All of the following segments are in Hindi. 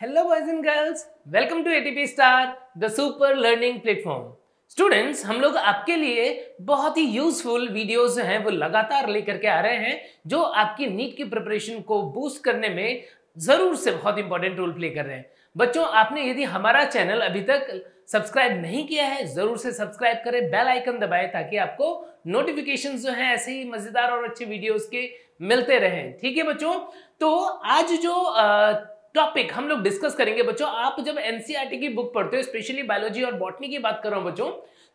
Hello boys and girls, welcome to ATP Star, the super learning platform. Students हम लोग आपके लिए बहुत ही यूजफुल वीडियोस हैं वो लगातार लेकर के आ रहे हैं जो आपकी नीट की प्रिपरेशन को बूस्ट करने में ज़रूर से बहुत इंपॉर्टेंट रोल प्ले कर रहे हैं। बच्चों आपने यदि हमारा चैनल अभी तक सब्सक्राइब नहीं किया है ज़रूर से सब्सक्राइब करें बेल आइकन दबाएँ ताकि आपको नोटिफिकेशन जो है ऐसे ही मज़ेदार और अच्छे वीडियोस के मिलते रहें। ठीक है बच्चों? तो आज जो टॉपिक हम लोग डिस्कस करेंगे बच्चों। आप जब एनसीईआरटी की बुक पढ़ते हो स्पेशली बायोलॉजी और बॉटनी की बात कर रहा हूँ बच्चों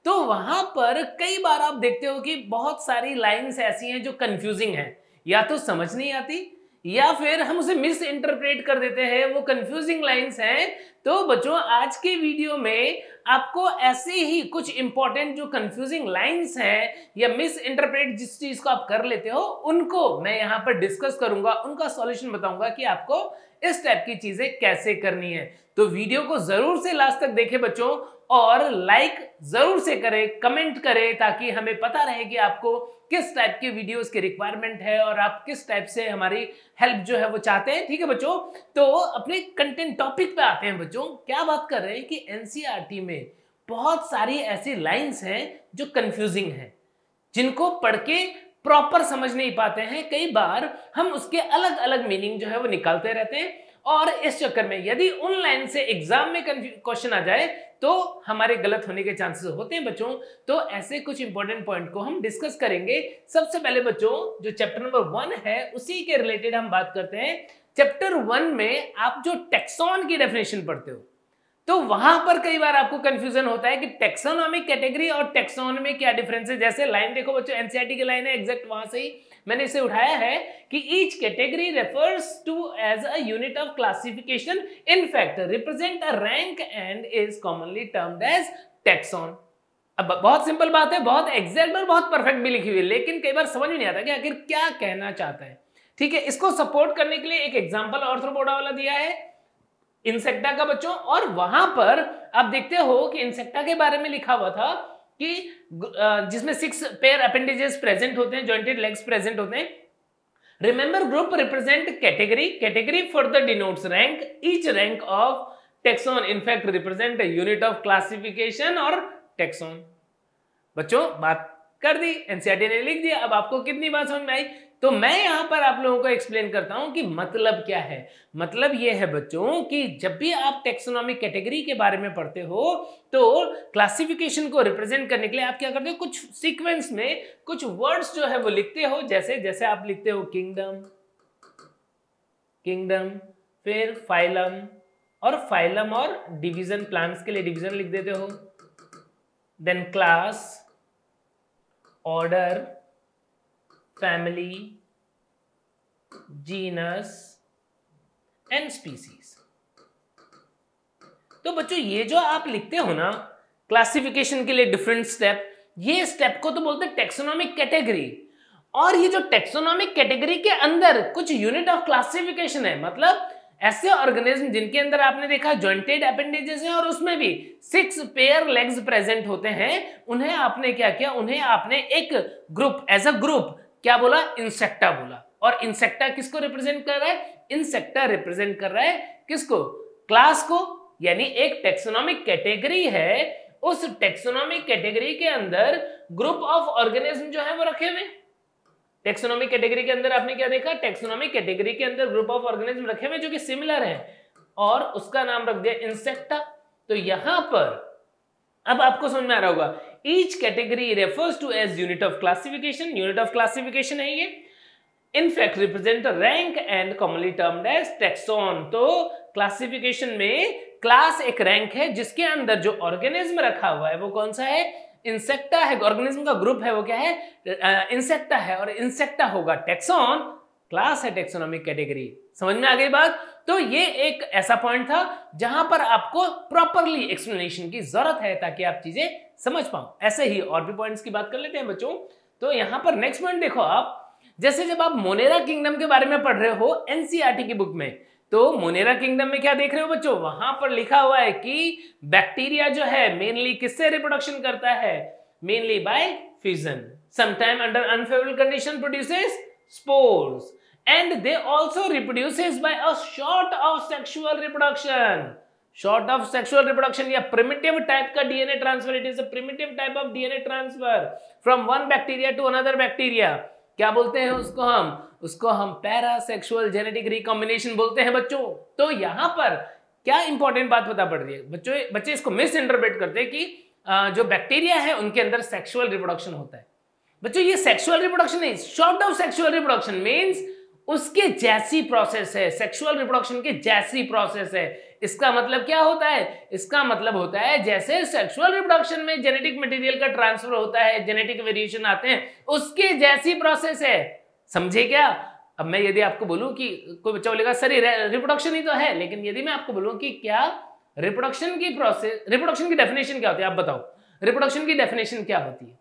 तो वहाँ पर कई बार आप देखते हो कि बहुत सारी लाइंस ऐसी हैं जो कंफ्यूजिंग हैं। या तो समझ नहीं आती, या फिर हम उसे मिस इंटरप्रेट कर देते हैं, वो कंफ्यूजिंग लाइंस हैं। तो बच्चों, आज के वीडियो में आपको ऐसे ही कुछ इंपॉर्टेंट जो कंफ्यूजिंग लाइंस हैं या मिस इंटरप्रेट जिस चीज़ को आप कर लेते हो, उनको मैं यहाँ पर डिस्कस करूँगा, उनका सॉल्यूशन बताऊँगा कि आपको इस टाइप की चीज़ें कैसे करनी है? तो वीडियो को ज़रूर से लास्ट तक देखें बच्चों, और लाइक ज़रूर से करें कमेंट करें, ताकि हमें पता रहे कि आपको किस टाइप के वीडियोस की रिक्वायरमेंट है और आप किस टाइप से हमारी हेल्प जो है वो चाहते हैं, ठीक है बच्चों? तो अपने कंटेंट टॉपिक पे आते हैं बच्चों। क्या बात कर रहे हैं कि एनसीईआरटी में बहुत सारी ऐसी लाइंस हैं जो कंफ्यूजिंग हैं, जिनको पढ़ के प्रॉपर समझ नहीं पाते हैं। कई बार हम उसके अलग अलग मीनिंग जो है वो निकालते रहते हैं। और इस चक्कर में यदि उन लाइन से एग्ज़ाम में क्वेश्चन आ जाए तो हमारे गलत होने के चांसेस होते हैं बच्चों। तो ऐसे कुछ इंपॉर्टेंट पॉइंट को हम डिस्कस करेंगे। सबसे पहले बच्चों, जो चैप्टर नंबर वन है, उसी के रिलेटेड हम बात करते हैं। चैप्टर वन में आप जो टेक्सॉन की डेफिनेशन पढ़ते हो तो वहाँ पर कई बार आपको कंफ्यूजन होता है कि टेक्सोनॉमिक कैटेगरी और टेक्सोन में क्या डिफरेंस है जैसे लाइन देखो बच्चों एनसीआरटी की लाइन है एग्जैक्ट वहाँ से ही मैंने इसे उठाया है कि each category refers to as a unit of classification in fact represent a rank and is commonly termed as taxon अब बहुत सिंपल बात है, बहुत एग्जैक्ट और बहुत परफेक्ट भी लिखी हुई है, लेकिन कई बार समझ में नहीं आता कि आखिर क्या कहना चाहता है। ठीक है, इसको सपोर्ट करने के लिए एक एग्ज़ाम्पल ऑर्थ्रोपोडा वाला दिया है। इंसेक्टा का बच्चों, और वहाँ पर आप देखते हो कि इंसेक्टा के बारे में लिखा हुआ था कि जिसमें सिक्स पेयर अपेंडेजेस प्रेजेंट होते हैं जॉइंटेड लेग्स प्रेजेंट होते हैं। Remember group represent category category for the denotes rank each rank of taxon in fact represent unit of classification और टेक्सॉन बच्चों, बात कर दी एनसीआरटी ने लिख दिया। अब आपको कितनी बात समझ में आई? तो मैं यहाँ पर आप लोगों को एक्सप्लेन करता हूँ कि मतलब क्या है। मतलब यह है बच्चों कि जब भी आप टेक्सोनॉमिक कैटेगरी के बारे में पढ़ते हो तो क्लासिफिकेशन को रिप्रेजेंट करने के लिए आप क्या करते हो? कुछ सीक्वेंस में कुछ वर्ड्स जो है वो लिखते हो, जैसे जैसे आप लिखते हो किंगडम किंगडम फिर फाइलम और फाइलम और डिवीज़न प्लांट्स के लिए डिवीज़न लिख देते हो। Then class order family, genus and species. तो बच्चों ये जो आप लिखते हो ना क्लासिफिकेशन के लिए डिफरेंट स्टेप ये स्टेप को तो बोलते हैं टेक्सोनॉमिक कैटेगरी और ये जो टेक्सोनॉमिक कैटेगरी के अंदर कुछ यूनिट ऑफ़ क्लासिफिकेशन है मतलब ऐसे ऑर्गेनिज्म जिनके अंदर आपने देखा ज्वाइंटेड अपेंडेजेस हैं और उसमें भी सिक्स पेयर लेग्स प्रेजेंट होते हैं उन्हें आपने क्या किया उन्हें आपने एक ग्रुप एज अ ग्रुप क्या बोला? इंसेक्टा बोला। और इंसेक्टा किसको रिप्रेजेंट कर रहा है? इंसेक्टा रिप्रेजेंट कर रहा है किसको? क्लास को। यानी एक टेक्सोनॉमिक कैटेगरी है। उस टेक्सोनॉमिक कैटेगरी के अंदर ग्रुप ऑफ़ ऑर्गेनिज्म जो है वो रखे हुए। टेक्सोनॉमिक कैटेगरी के अंदर आपने क्या देखा? टेक्सोनॉमिक कैटेगरी के अंदर ग्रुप ऑफ़ ऑर्गेनिज्म रखे हुए जो कि सिमिलर है। और उसका नाम रख दिया इंसेक्टा तो यहाँ पर अब आपको समझ में आ रहा होगा। Each category refers to as unit of classification unit of classification है ये. In fact represent rank and commonly termed as taxon तो क्लासिफिकेशन में क्लास एक रैंक है जिसके अंदर जो ऑर्गेनिज्म रखा हुआ है वो कौन सा है? इंसेक्टा है. ऑर्गेनिज्म का ग्रुप है वो क्या है? इंसेक्टा है और इंसेक्टा होगा टेक्सोन क्लास है टेक्सोनॉमिक कैटेगरी समझ में आ गई बात? तो ये एक ऐसा पॉइंट था जहाँ पर आपको प्रॉपरली एक्सप्लेनेशन की ज़रूरत है ताकि आप चीज़ें समझ पाओ ऐसे ही और भी पॉइंट्स की बात कर लेते हैं बच्चों। तो यहाँ पर नेक्स्ट पॉइंट देखो आप। जैसे जब आप मोनेरा किंगडम के बारे में पढ़ रहे हो एनसीआरटी की बुक में तो मोनेरा किंगडम में क्या देख रहे हो बच्चों? वहाँ पर लिखा हुआ है कि बैक्टीरिया जो है मेनली किससे रिप्रोडक्शन करता है? Mainly by fusion sometime under unfavourable condition produces spores and they also reproduces by a short of sexual reproduction. Short of sexual reproduction या primitive type का DNA transfer. It is a primitive type of DNA transfer from one bacteria to another bacteria. क्या बोलते हैं उसको हम? उसको हम पैरासेक्सुअल जेनेटिक रिकॉम्बिनेशन बोलते हैं बच्चों। तो यहाँ पर क्या इंपॉर्टेंट बात पता पड़ रही है? बच्चों, बच्चे इसको मिस इंटरप्रेट करते हैं कि जो बैक्टीरिया है, उनके अंदर सेक्सुअल रिप्रोडक्शन होता है। बच्चों, ये सेक्सुअल रिप्रोडक्शन नहीं short of sexual reproduction means उसके जैसी प्रोसेस है सेक्सुअल रिप्रोडक्शन के जैसी प्रोसेस है। इसका मतलब क्या होता है? इसका मतलब होता है, जैसे सेक्सुअल रिप्रोडक्शन में जेनेटिक मटेरियल का ट्रांसफ़र होता है जेनेटिक वेरिएशन आते हैं, उसके जैसी प्रोसेस है। समझे क्या? अब मैं यदि आपको बोलूँ कि कोई बच्चा बोलेगा, सर रिप्रोडक्शन ही तो है। लेकिन यदि मैं आपको बोलूँ कि क्या रिप्रोडक्शन की प्रोसेस रिप्रोडक्शन की डेफिनेशन क्या होती है? आप बताओ। रिप्रोडक्शन की डेफिनेशन क्या होती है?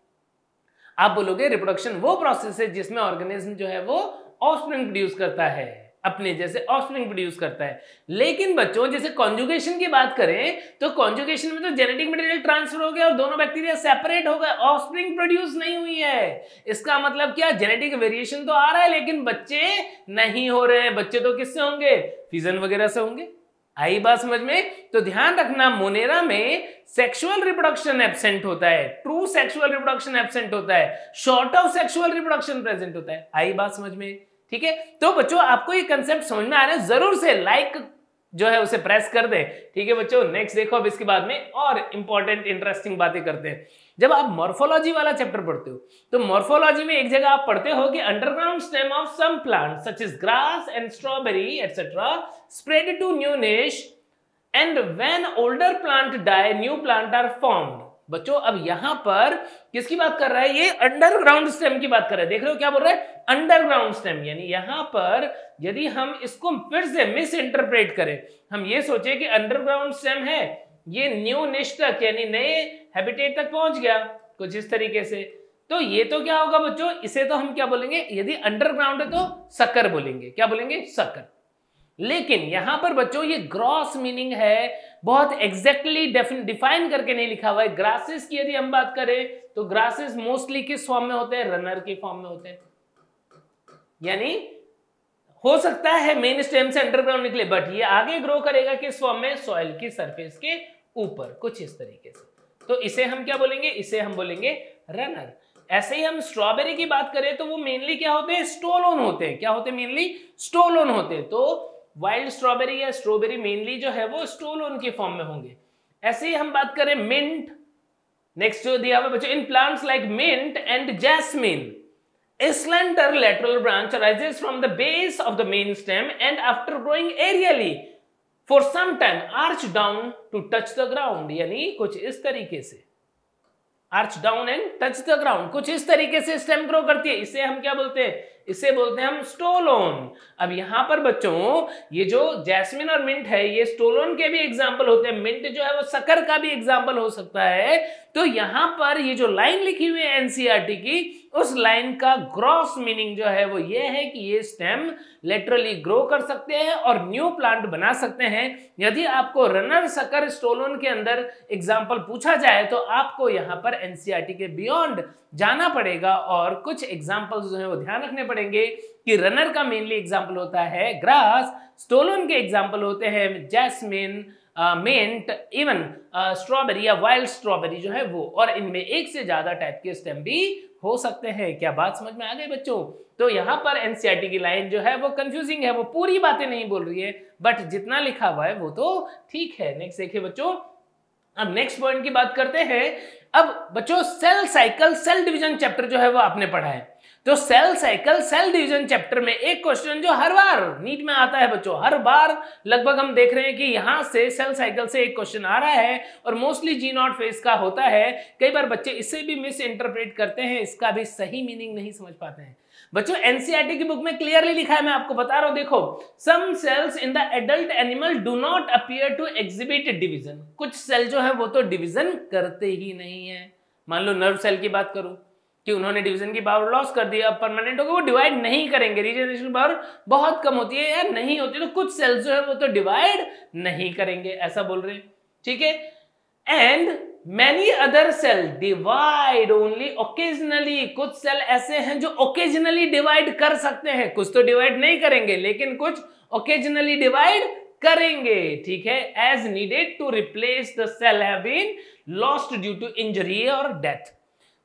आप बोलोगे रिप्रोडक्शन वो प्रोसेस है जिसमें ऑर्गेनिज्म जो है वो ऑफस्प्रिंग प्रोड्यूस करता है, अपने जैसे ऑफस्प्रिंग प्रोड्यूस करता है। लेकिन बच्चों, जैसे कॉन्जुगेशन की बात करें तो कॉन्जुगेशन में तो जेनेटिक मटेरियल ट्रांसफ़र हो गया और दोनों बैक्टीरिया सेपरेट हो गए। ऑफस्प्रिंग प्रोड्यूस नहीं हुई है। इसका मतलब क्या? जेनेटिक वेरिएशन तो आ रहा है, लेकिन बच्चे नहीं हो रहे हैं। बच्चे तो किससे होंगे? फिजन वगैरह से होंगे। आई बात समझ में? तो ध्यान रखना मोनेरा में सेक्सुअल रिप्रोडक्शन एबसेंट होता है। ट्रू सेक्सुअल रिप्रोडक्शन एबसेंट होता है। Short of sexual reproduction present होता है। आई बात समझ में? ठीक है? तो बच्चों, आपको ये कंसेप्ट समझ में आ रहा है, ज़रूर से लाइक जो है उसे प्रेस कर दे। ठीक है बच्चों? नेक्स्ट देखो अब इसके बाद में और इंपॉर्टेंट इंटरेस्टिंग बातें करते हैं। जब आप मॉर्फोलॉजी वाला चैप्टर पढ़ते हो तो मॉर्फोलॉजी में एक जगह आप पढ़ते हो कि underground stem of some plant such is grass and strawberry etcetera spread to new niche and when older plant die new plant are formed बच्चों, अब यहाँ पर किसकी बात कर रहा है? ये अंडरग्राउंड स्टेम की बात कर रहा है। देख रहे हो क्या बोल रहा है? अंडरग्राउंड स्टेम यानी यहाँ पर यदि हम इसको फिर से मिस इंटरप्रेट करें, हम ये सोचे कि अंडरग्राउंड स्टेम है, ये न्यू निश तक यानी नए हैबिटेट तक पहुँच गया, कुछ इस तरीके से। तो ये तो क्या होगा बच्चों? इसे तो हम क्या बोलेंगे? यदि अंडरग्राउंड है तो सकर बोलेंगे। क्या बोलेंगे? सकर लेकिन यहाँ पर बच्चों, ये ग्रॉस मीनिंग है बहुत एग्जैक्टली डिफाइन करके नहीं लिखा हुआ है। ग्रासेस की यदि हम बात करें तो ग्रासेस मोस्टली किस फॉर्म में होते हैं? रनर के फॉर्म में होते हैं। यानी, हो सकता है मेन स्टेम से अंडरग्राउंड निकले बट ये आगे ग्रो करेगा किस फॉर्म में? सॉइल की सरफेस के ऊपर, कुछ इस तरीके से। तो इसे हम क्या बोलेंगे? इसे हम बोलेंगे रनर ऐसे ही हम स्ट्रॉबेरी की बात करें तो वो मेनली क्या होते हैं? स्टोलोन होते हैं। क्या होते हैं मेनली स्टोलोन होते हैं। तो वाइल्ड स्ट्रॉबेरी या स्ट्रॉबेरी मेनली जो है वो स्टोलोन के फॉर्म में होंगे। ऐसे ही हम बात करें मिंट नेक्स्ट जो दिया हुआ बच्चों in plants like mint and jasmine slender lateral branch arises from the base of the main stem and after growing aerially for some time, arch down to touch the ground, यानी कुछ इस तरीके से। Arch down and touch the ground कुछ इस तरीके से स्टेम ग्रो करती है। इसे हम क्या बोलते हैं? इसे बोलते हैं हम स्टोलोन अब यहाँ पर बच्चों, ये जो जैस्मिन और मिंट है, ये स्टोलोन के भी एग्ज़ाम्पल होते हैं। मिंट जो है वो सकर का भी एग्ज़ाम्पल हो सकता है। तो यहाँ पर ये जो लाइन लिखी हुई है एनसीआरटी की, उस लाइन का ग्रॉस मीनिंग जो है वो ये है कि ये स्टेम लेटरली ग्रो कर सकते हैं और न्यू प्लांट बना सकते हैं। यदि आपको रनर सकर स्टोलोन के अंदर एग्ज़ाम्पल पूछा जाए तो आपको यहाँ पर एनसीआरटी के बियॉन्ड जाना पड़ेगा और कुछ एग्जाम्पल्स जो है वो ध्यान रखने पड़ेंगे कि रनर का मेनली एग्ज़ाम्पल होता है ग्रास स्टोलन के एग्ज़ाम्पल होते हैं जैस्मिन मेंट इवन स्ट्रॉबेरी या वाइल्ड स्ट्रॉबेरी जो है वो। और इनमें एक से ज़्यादा टाइप के स्टेम भी हो सकते हैं। क्या बात समझ में आ गई बच्चों? तो यहाँ पर एनसीआरटी की लाइन जो है वो कंफ्यूजिंग है, वो पूरी बातें नहीं बोल रही है बट जितना लिखा हुआ है वो तो ठीक है। नेक्स्ट देखिए बच्चों, अब नेक्स्ट पॉइंट की बात करते हैं अब बच्चों cell cycle cell division chapter जो है वो आपने पढ़ा है। तो cell cycle cell division chapter में एक क्वेश्चन जो हर बार नीट में आता है बच्चों, हर बार लगभग हम देख रहे हैं कि यहाँ से सेल साइकिल से एक क्वेश्चन आ रहा है और मोस्टली जी नॉट फेस का होता है। कई बार बच्चे इसे भी मिस इंटरप्रेट करते हैं, इसका भी सही मीनिंग नहीं समझ पाते हैं। बच्चों एनसीआरटी की बुक में क्लियरली लिखा है, मैं आपको बता रहा हूँ, देखो some cells in the adult animal do not appear to exhibit division कुछ सेल जो है वो तो डिवीज़न करते ही नहीं है। मान लो नर्व सेल की बात करूँ कि उन्होंने डिवीज़न की पावर लॉस कर दिया परमानेंट होगा वो डिवाइड नहीं करेंगे। रीजनरेशन पावर बहुत कम होती है या नहीं होती तो कुछ सेल्स जो है वो तो डिवाइड नहीं करेंगे, ऐसा बोल रहे ठीक है? And many other cell divide only occasionally कुछ सेल ऐसे हैं जो ओकेजनली डिवाइड कर सकते हैं। कुछ तो डिवाइड नहीं करेंगे, लेकिन कुछ ओकेजनली डिवाइड करेंगे। ठीक है? As needed to replace the cell have been lost due to injury और डेथ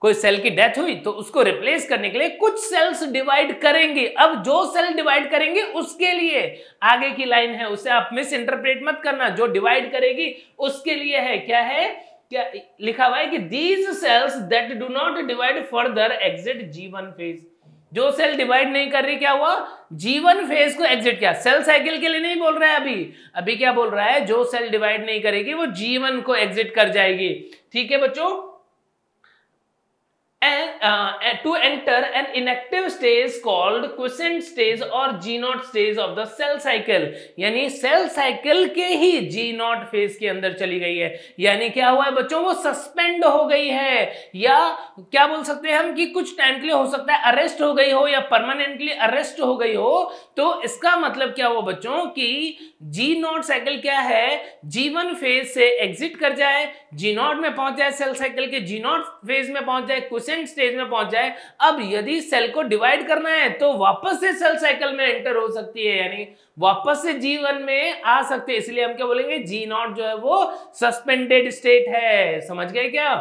कोई सेल की डेथ हुई तो उसको रिप्लेस करने के लिए कुछ सेल्स डिवाइड करेंगे। अब जो सेल डिवाइड करेंगे, उसके लिए आगे की लाइन है, उसे आप मिस इंटरप्रेट मत करना। जो डिवाइड करेगी, उसके लिए है। क्या है? क्या लिखा हुआ है कि these cells that do not divide further exit G one phase जो सेल डिवाइड नहीं कर रही, क्या हुआ? जीवन फ़ेज़ को एग्जिट किया। सेल साइकिल के लिए नहीं बोल रहा है अभी। अभी क्या बोल रहा है? जो सेल डिवाइड नहीं करेगी, वो जीवन को एग्जिट कर जाएगी। ठीक है बच्चों? Uh, to enter an inactive stage called quiescent stage or G naught stage of the cell cycle. यानी सेल साइकिल के ही G नॉट फ़ेज़ के अंदर चली गई है। यानी क्या हुआ है बच्चों? वो सस्पेंड हो गई है। या क्या बोल सकते हैं हम कि कुछ टाइम के लिए हो सकता है अरेस्ट हो गई हो या परमानेंटली अरेस्ट हो गई हो। तो इसका मतलब क्या हुआ बच्चों कि जी नॉट साइकिल क्या है? जीवन फ़ेज़ से एग्जिट कर जाए। जी नॉट में पहुँच जाए सेल साइकिल के। जी नॉट फ़ेज़ में पहुँच जाए क्वेश्चन स्टेज में पहुँच जाए। अब यदि सेल को डिवाइड करना है तो वापस से सेल साइकिल में एंटर हो सकती है, यानी वापस से जीवन में आ सकते हैं। इसलिए हम क्या बोलेंगे? जी नॉट जो है वो सस्पेंडेड स्टेट है। समझ गए क्या?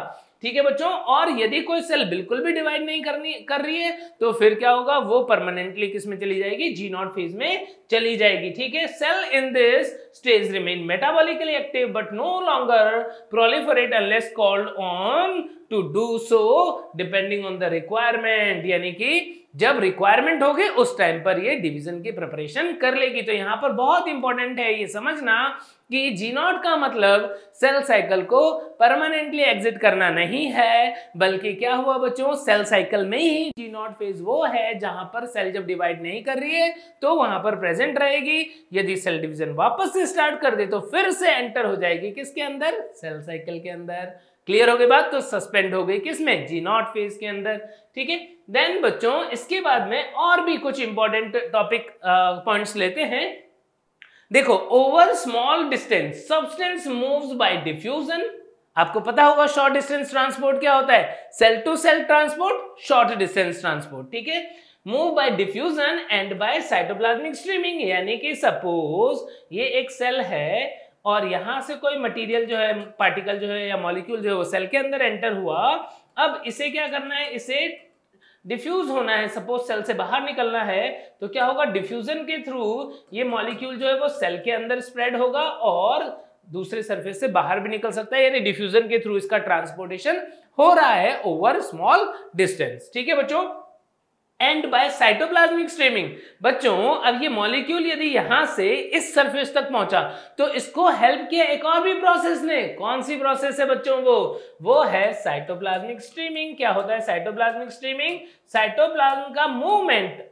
ठीक है बच्चों? और यदि कोई सेल बिल्कुल भी डिवाइड नहीं करनी, कर रही है तो फिर क्या होगा? वो परमानेंटली किसमें चली जाएगी? जी नॉट फ़ेज़ में चली जाएगी, ठीक है? Cell in this stage remain metabolically active but no longer proliferate unless called on to do so depending on the requirement यानी कि जब रिक्वायरमेंट होगी, उस टाइम पर ये डिवीज़न की प्रिपरेशन कर लेगी। तो यहाँ पर बहुत इंपॉर्टेंट है ये समझना कि जी नॉट का मतलब सेल साइकिल को परमानेंटली एग्जिट करना नहीं है, बल्कि क्या हुआ बच्चों? सेल साइकिल में ही जी नॉट फ़ेज़ वो है जहाँ पर सेल जब डिवाइड नहीं कर रही है तो वहाँ पर प्रेजेंट रहेगी। यदि सेल डिवीज़न वापस से स्टार्ट कर दे तो फिर से एंटर हो जाएगी किसके अंदर? सेल साइकिल के अंदर। क्लियर हो गई बात? तो सस्पेंड हो गई किसमें? जी नॉट फ़ेज़ के अंदर। ठीक है? देन बच्चों, इसके बाद में और भी कुछ इंपॉर्टेंट टॉपिक पॉइंट्स लेते हैं। देखो over small distance substance moves by diffusion आपको पता होगा शॉर्ट डिस्टेंस ट्रांसपोर्ट क्या होता है? Cell to cell transport short distance transport ठीक है? Move by diffusion and by cytoplasmic streaming यानी कि सपोज़ ये एक सेल है और यहाँ से कोई मटेरियल जो है पार्टिकल जो है या मॉलिक्यूल जो है, वो सेल के अंदर एंटर हुआ। अब इसे क्या करना है? इसे डिफ्यूज होना है सपोज़ सेल से बाहर निकलना है तो क्या होगा? डिफ्यूजन के थ्रू ये मॉलिक्यूल जो है वो सेल के अंदर स्प्रेड होगा और दूसरे सरफेस से बाहर भी निकल सकता है, यानी डिफ्यूजन के थ्रू इसका ट्रांसपोर्टेशन हो रहा है ओवर स्मॉल डिस्टेंस ठीक है बच्चों? एंड बाय साइटोप्लाज्मिक स्ट्रीमिंग बच्चों, अब ये मॉलिक्यूल यदि यहाँ से इस सरफेस तक पहुँचा तो इसको हेल्प किया एक और भी प्रोसेस ने। कौन सी प्रोसेस है बच्चों वो? वो है साइटोप्लाज्मिक स्ट्रीमिंग क्या होता है साइटोप्लाज्मिक स्ट्रीमिंग साइटोप्लाज्म का मूवमेंट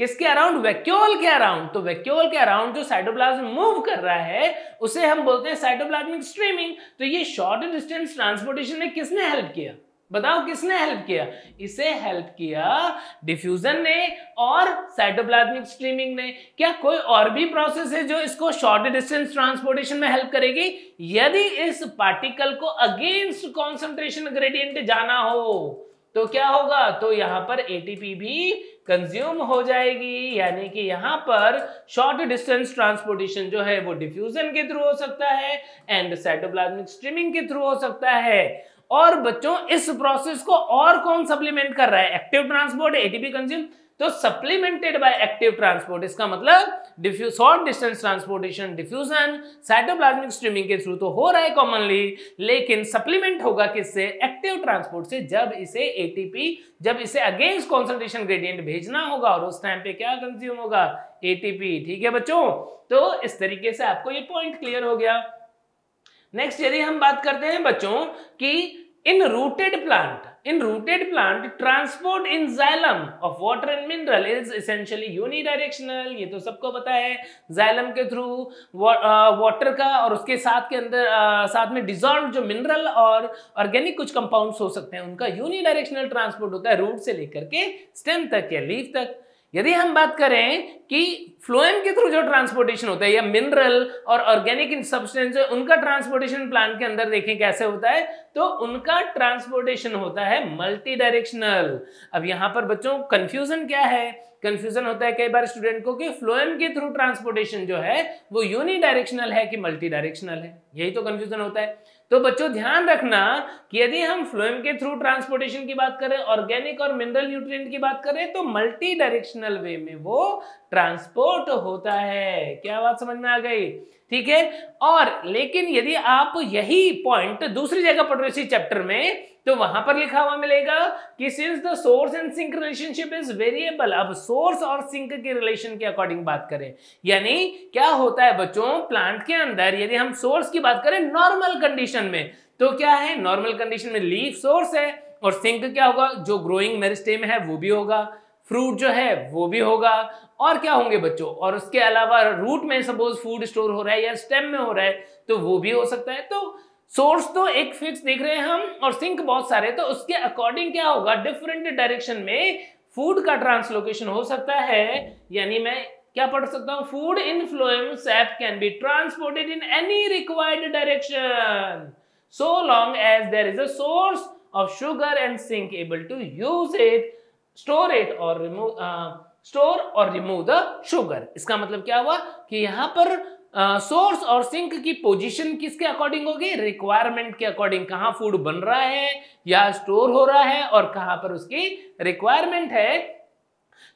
किसके अराउंड वैक्यूल के अराउंड तो वैक्यूल के अराउंड जो साइटोप्लाज्म मूव कर रहा है, उसे हम बोलते हैं साइटोप्लाज्मिक स्ट्रीमिंग तो ये शॉर्ट डिस्टेंस ट्रांसपोर्टेशन में किसने हेल्प किया? बताओ किसने हेल्प किया? इसे हेल्प किया डिफ्यूजन ने और साइटोप्लाज्मिक स्ट्रीमिंग ने। क्या कोई और भी प्रोसेस है जो इसको शॉर्ट डिस्टेंस ट्रांसपोर्टेशन में हेल्प करेगी? यदि इस पार्टिकल को अगेंस्ट कॉन्सेंट्रेशन ग्रेडियंट जाना हो तो क्या होगा? तो यहाँ पर एटीपी भी कंज्यूम हो जाएगी। यानी कि यहाँ पर शॉर्ट डिस्टेंस ट्रांसपोर्टेशन जो है वो डिफ्यूजन के थ्रू हो सकता है एंड साइटोप्लाज्मिक स्ट्रीमिंग के थ्रू हो सकता है। और बच्चों, इस प्रोसेस को और कौन सप्लीमेंट कर रहा है? एक्टिव ट्रांसपोर्ट एटीपी कंज्यूम तो सप्लीमेंटेड बाय एक्टिव ट्रांसपोर्ट इसका मतलब short distance transportation diffusion cytoplasmic streaming के थ्रू तो हो रहा है कॉमनली लेकिन सप्लीमेंट होगा किससे? एक्टिव ट्रांसपोर्ट से। जब इसे एटीपी जब इसे अगेंस्ट कॉन्सेंट्रेशन ग्रेडियंट भेजना होगा और उस टाइम पे क्या कंज्यूम होगा? एटीपी ठीक है बच्चों? तो इस तरीके से आपको ये पॉइंट क्लियर हो गया। नेक्स्ट यदि हम बात करते हैं बच्चों कि in rooted plant in rooted plant transport in xylem of water and mineral is essentially unidirectional ये तो सबको पता है जाइलम के थ्रू वाटर का और उसके साथ के अंदर uh, साथ में डिजॉल्व जो मिनरल और ऑर्गेनिक कुछ कंपाउंड्स हो सकते हैं उनका यूनिडायरेक्शनल ट्रांसपोर्ट होता है रूट से लेकर के स्टेम तक या लीफ तक। यदि हम बात करें कि फ्लोएम के थ्रू जो ट्रांसपोर्टेशन होता है, या मिनरल और ऑर्गेनिक इन सब्सटेंस उनका ट्रांसपोर्टेशन प्लांट के अंदर देखें कैसे होता है तो उनका ट्रांसपोर्टेशन होता है मल्टी डायरेक्शनल अब यहाँ पर बच्चों कंफ्यूजन क्या है? कंफ्यूजन होता है कई बार स्टूडेंट को कि फ्लोएम के थ्रू ट्रांसपोर्टेशन जो है, वो यूनी डायरेक्शनल है कि मल्टी डायरेक्शनल है? यही तो कंफ्यूजन होता है। तो बच्चों, ध्यान रखना कि यदि हम फ्लोएम के थ्रू ट्रांसपोर्टेशन की बात करें ऑर्गेनिक और मिनरल न्यूट्रिएंट की बात करें तो मल्टी डायरेक्शनल वे में वो ट्रांसपोर्ट होता है। क्या बात समझ में आ गई? ठीक है? और लेकिन यदि आप यही पॉइंट दूसरी जगह पढ़ रहे चैप्टर में तो वहाँ पर लिखा हुआ मिलेगा कि since the source and sink relationship is variable अब सोर्स और सिंक के रिलेशन के अकॉर्डिंग बात करें। यानी क्या होता है बच्चों प्लांट के अंदर यदि हम सोर्स की बात करें नॉर्मल कंडीशन में तो क्या है? नॉर्मल कंडीशन में लीफ सोर्स है और सिंक क्या होगा? जो ग्रोइंग मेरिस्टेम है वो भी होगा फ्रूट जो है वो भी होगा। और क्या होंगे बच्चों? और उसके अलावा रूट में सपोज़ फ़ूड स्टोर हो रहा है या स्टेम में हो रहा है तो वो भी हो सकता है। तो सोर्स तो एक फिक्स देख रहे हैं हम और सिंक बहुत सारे तो उसके अकॉर्डिंग क्या होगा? डिफरेंट डायरेक्शन में फ़ूड का ट्रांसलोकेशन हो सकता है। यानी मैं क्या पढ़ सकता हूँ? Food in phloem sap can be transported in any required direction so long as there is a source of sugar and sink able to use it store it और रिमूव स्टोर और रिमूव द शुगर इसका मतलब क्या हुआ? कि यहाँ पर सोर्स और सिंक की पोजीशन किसके अकॉर्डिंग होगी? रिक्वायरमेंट के अकॉर्डिंग कहाँ फ़ूड बन रहा है या स्टोर हो रहा है और कहाँ पर उसकी रिक्वायरमेंट है?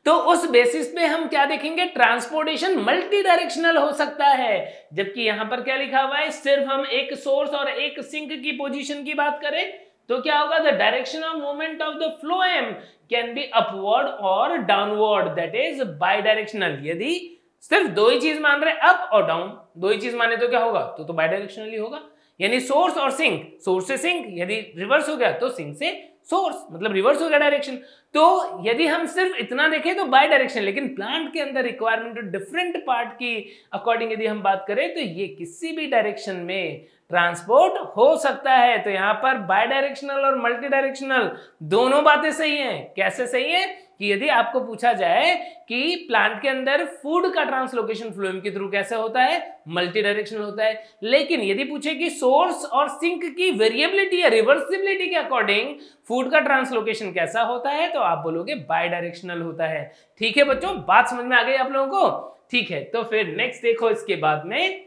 तो उस बेसिस पे हम क्या देखेंगे? ट्रांसपोर्टेशन मल्टी डायरेक्शनल हो सकता है। जबकि यहाँ पर क्या लिखा हुआ है? सिर्फ़ हम एक सोर्स और एक सिंक की पोजीशन की बात करें तो क्या होगा? The direction of movement of the phloem can be upward और downward that is bidirectional यदि सिर्फ़ दो ही चीज़ मान रहे अप और डाउन दो ही चीज़ माने तो क्या होगा? तो तो बाई डायरेक्शनली होगा। यानी सोर्स और सिंक सोर्स से सिंक यदि रिवर्स हो गया तो सिंक से सोर्स मतलब रिवर्स हो गया डायरेक्शन तो यदि हम सिर्फ़ इतना देखें तो बाय डायरेक्शन लेकिन प्लांट के अंदर रिक्वायरमेंट डिफरेंट पार्ट की अकॉर्डिंग यदि हम बात करें तो ये किसी भी डायरेक्शन में ट्रांसपोर्ट हो सकता है। तो यहाँ पर बाय डायरेक्शनल और मल्टी डायरेक्शनल दोनों बातें सही हैं। कैसे सही है? कि यदि आपको पूछा जाए कि प्लांट के अंदर फ़ूड का ट्रांसलोकेशन फ्लोएम के थ्रू कैसे होता है मल्टी डायरेक्शनल होता है। लेकिन यदि पूछे कि सोर्स और सिंक की वेरिएबिलिटी या रिवर्सिबिलिटी के अकॉर्डिंग फ़ूड का ट्रांसलोकेशन कैसा होता है तो आप बोलोगे बाय डायरेक्शनल होता है। ठीक है बच्चों? बात समझ में आ गई आप लोगों को? ठीक है तो फिर नेक्स्ट देखो इसके बाद में।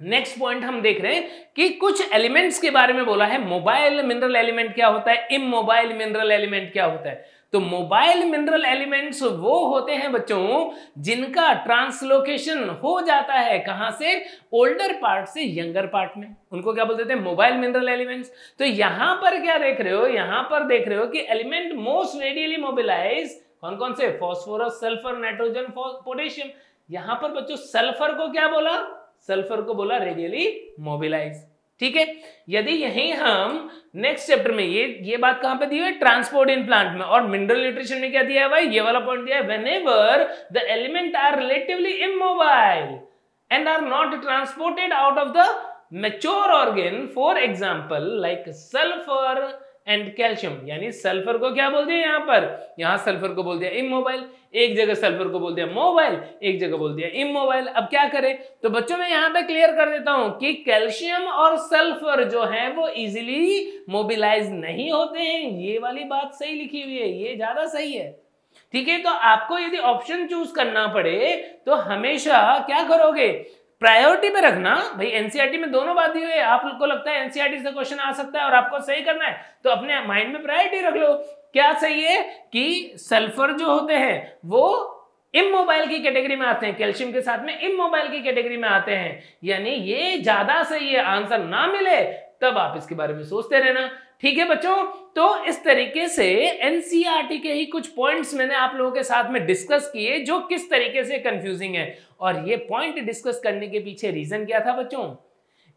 नेक्स्ट पॉइंट हम देख रहे हैं कि कुछ एलिमेंट्स के बारे में बोला है। मोबाइल मिनरल एलिमेंट क्या होता है? इमोबाइल मिनरल एलिमेंट क्या होता है? तो मोबाइल मिनरल एलिमेंट्स वो होते हैं बच्चों जिनका ट्रांसलोकेशन हो जाता है कहाँ से? ओल्डर पार्ट से, यंगर पार्ट में। उनको क्या बोलते थे? Mobile mineral elements. तो यहाँ पर क्या देख रहे हो? यहाँ पर देख रहे हो कि एलिमेंट मोस्ट रेडियली मोबिलाइज कौन कौन से? Phosphorus, sulphur, nitrogen potassium. यहाँ पर बच्चों सल्फ़र को क्या बोला? सल्फ़र को बोला रेडियली मोबिलाइज। ठीक है? यदि यही हम नेक्स्ट चैप्टर में ये ये बात कहाँ पे दी हुई है? ट्रांसपोर्ट इन प्लांट में। और मिनरल न्यूट्रिशन में क्या दिया है भाई? ये वाला पॉइंट दिया है whenever the element are relatively immobile and are not transported out of the mature organ for example like sulphur and calcium यानी सल्फ़र को क्या बोल दिया यहाँ पर? यहाँ सल्फ़र को बोल दिया इमोबाइल एक जगह सल्फ़र को बोल दिया मोबाइल एक जगह बोल दिया इमोबाइल अब क्या करें? तो बच्चों, में यहाँ पे क्लियर कर देता हूँ कि कैल्शियम और सल्फ़र जो है, वो इजिली मोबिलाइज नहीं होते हैं। ये वाली बात सही लिखी हुई है, ये ज़्यादा सही है। ठीक है तो आपको यदि ऑप्शन चूज़ करना पड़े तो हमेशा क्या करोगे? प्रायोरिटी पे रखना, भाई एनसीआरटी में दोनों बात हुई है आपको लगता है एनसीआरटी से क्वेश्चन आ सकता है और आपको सही करना है तो अपने माइंड में प्रायोरिटी रख लो। क्या सही है कि सल्फ़र जो होते हैं, वो इमोबाइल की कैटेगरी में आते हैं कैल्शियम के साथ में इमोबाइल की कैटेगरी में आते हैं। यानी ये ज़्यादा सही है आंसर ना मिले, तब आप इसके बारे में सोचते रहना। ठीक है बच्चों? तो इस तरीके से एनसीईआरटी के ही कुछ पॉइंट्स मैंने आप लोगों के साथ में डिस्कस किए, जो किस तरीके से कंफ्यूजिंग है। और ये पॉइंट डिस्कस करने के पीछे रीजन क्या था बच्चों?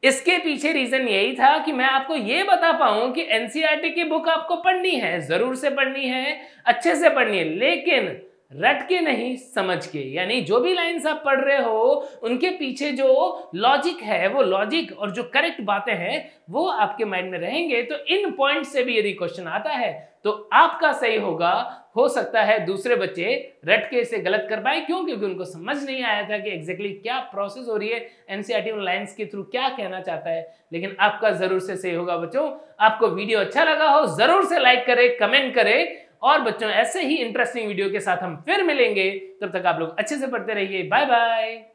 इसके पीछे रीजन यही था कि मैं आपको ये बता पाऊँ कि एनसीईआरटी की बुक आपको पढ़नी है, ज़रूर से पढ़नी है, अच्छे से पढ़नी है। लेकिन रट के नहीं, समझ के। यानी जो भी लाइंस आप पढ़ रहे हो, उनके पीछे जो लॉजिक है, वो लॉजिक और जो करेक्ट बातें हैं, वो आपके माइंड में रहेंगे। तो इन पॉइंट से भी यदि क्वेश्चन आता है तो आपका सही होगा। हो सकता है दूसरे बच्चे रट के इसे गलत कर पाए, क्यों? क्योंकि उनको समझ नहीं आया था कि एग्जैक्टली exactly क्या प्रोसेस हो रही है। एनसीईआरटी उन लाइंस के थ्रू क्या कहना चाहता है। लेकिन आपका ज़रूर से सही होगा बच्चों। आपको वीडियो अच्छा लगा हो, ज़रूर से लाइक करे कमेंट करें। और बच्चों, ऐसे ही इंटरेस्टिंग वीडियो के साथ हम फिर मिलेंगे। तब तक आप लोग अच्छे से पढ़ते रहिए। Bye bye